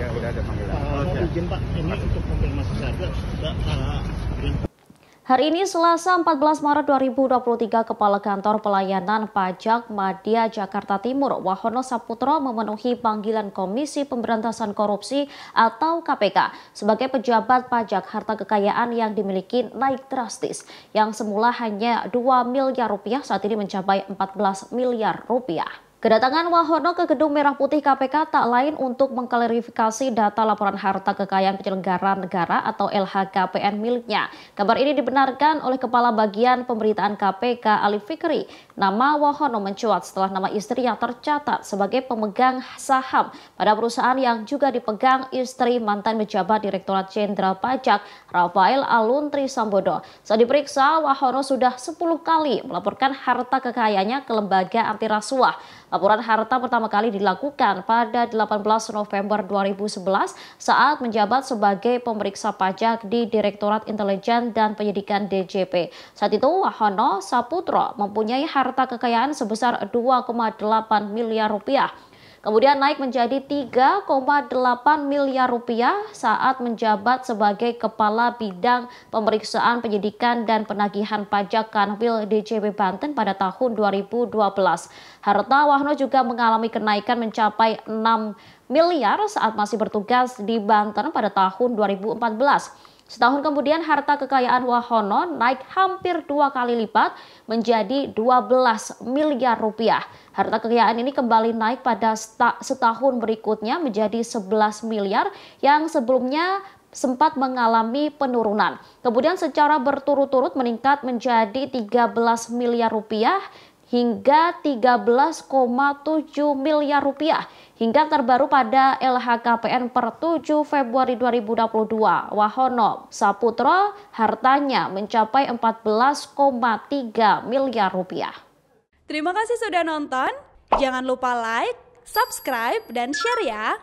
Ya udah ada panggilan. Uh, mau izin Pak, ini untuk konfirmasi saja sudah Hari ini Selasa 14 Maret 2023 Kepala Kantor Pelayanan Pajak Madya Jakarta Timur Wahono Saputro memenuhi panggilan Komisi Pemberantasan Korupsi atau KPK sebagai pejabat pajak harta kekayaan yang dimiliki naik drastis yang semula hanya 2 miliar rupiah saat ini mencapai 14 miliar rupiah. Kedatangan Wahono ke Gedung Merah Putih KPK tak lain untuk mengklarifikasi data laporan harta kekayaan penyelenggara negara atau LHKPN miliknya. Kabar ini dibenarkan oleh Kepala Bagian Pemberitaan KPK Ali Fikri. Nama Wahono mencuat setelah nama istri yang tercatat sebagai pemegang saham pada perusahaan yang juga dipegang istri mantan pejabat Direktorat Jenderal Pajak Rafael Aluntri Sambodo. Saat diperiksa, Wahono sudah 10 kali melaporkan harta kekayaannya ke lembaga anti rasuah. Laporan harta pertama kali dilakukan pada 18 November 2011 saat menjabat sebagai pemeriksa pajak di Direktorat Intelijen dan Penyidikan DJP. Saat itu Wahono Saputro mempunyai harta kekayaan sebesar 2,8 miliar rupiah kemudian naik menjadi 3,8 miliar rupiah saat menjabat sebagai Kepala Bidang Pemeriksaan Penyidikan dan Penagihan Pajak Kanwil DJB Banten pada tahun 2012. Harta Wahno juga mengalami kenaikan mencapai 6 miliar saat masih bertugas di Banten pada tahun 2014. Setahun kemudian harta kekayaan Wahono naik hampir dua kali lipat menjadi 12 miliar rupiah. Harta kekayaan ini kembali naik pada setahun berikutnya menjadi 11 miliar yang sebelumnya sempat mengalami penurunan. Kemudian secara berturut-turut meningkat menjadi 13 miliar rupiah hingga 13,7 miliar rupiah hingga terbaru pada LHKPN per 7 Februari 2022. Wahono Saputro hartanya mencapai 14,3 miliar rupiah. Terima kasih sudah nonton. Jangan lupa like, subscribe, dan share ya.